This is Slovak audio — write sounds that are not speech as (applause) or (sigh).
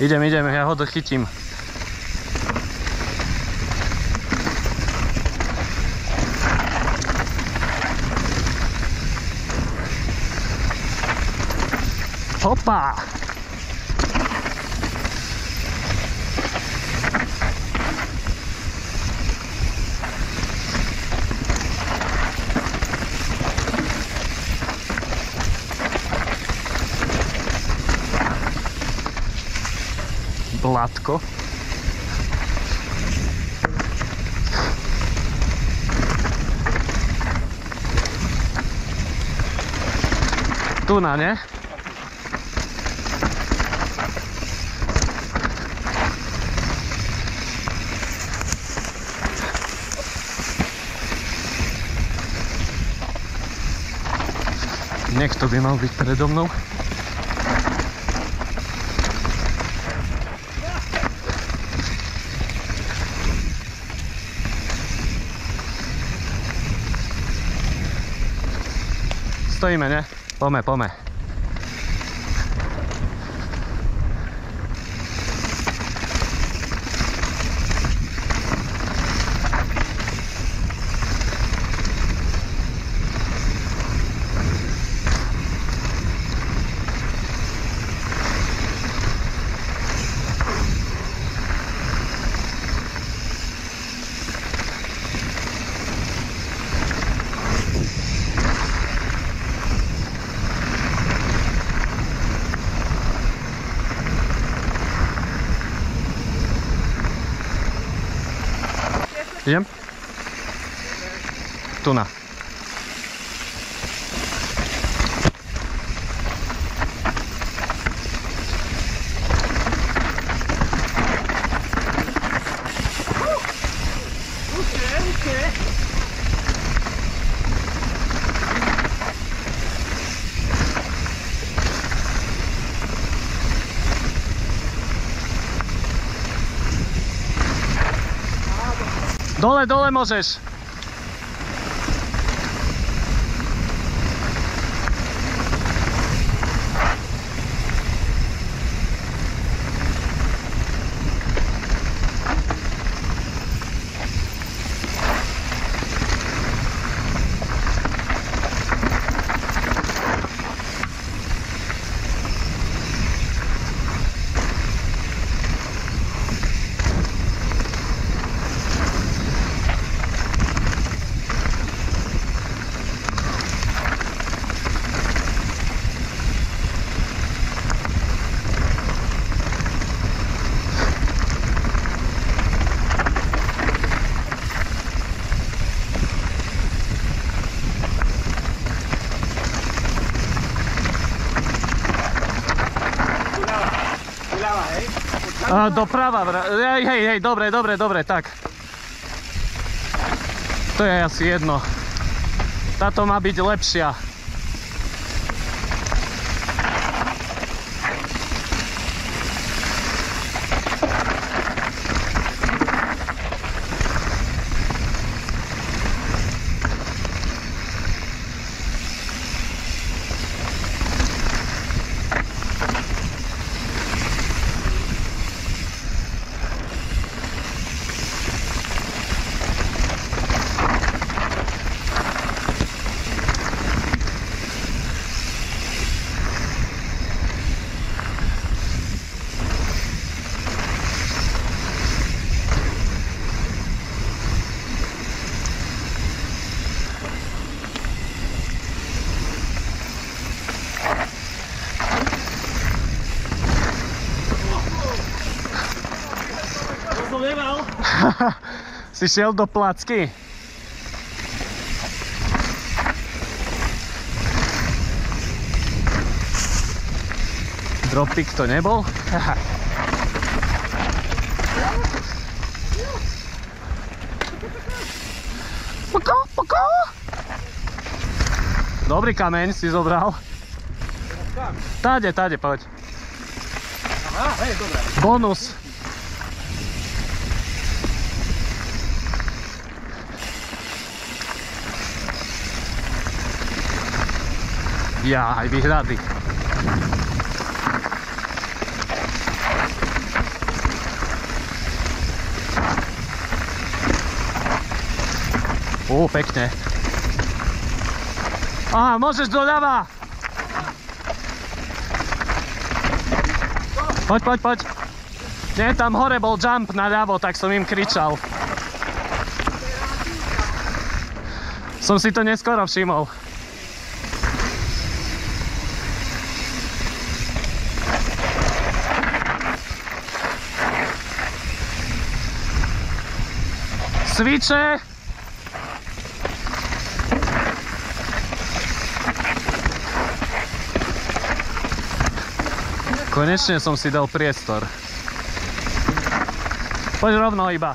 Idem, idem, ja ho dochytím. Hopa! latko. Tuna, nie? Niech tobie ma być przede mną. 可以买呢？包买包买 pome. Idem? ¿Dónde, dónde, Moses? A, doprava, hej, hej, hej, dobre, dobre, dobre, tak. To je asi jedno. Táto má byť lepšia. (laughs) Si šiel do placky? Dropik to nebol? (laughs) Poko, poko. Dobrý kameň si zobral. Tade, tade, poď. Aha, hej, dobre. Bonus. Ja, aj wist dat pekne. Aha, môžeš doľava. Poď, poď, poď. Nie, tam hore bol jump na ľavo, tak som im kričal. Som si to neskoro všimol. Sviče! Konečne som si dal priestor. Poď rovno iba.